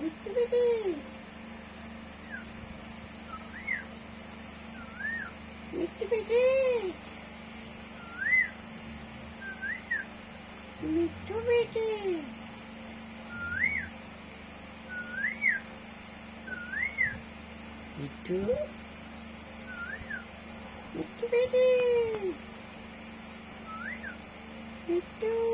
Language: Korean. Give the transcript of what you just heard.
미트비비 미트비비 미트비비 미트 미트비비 미트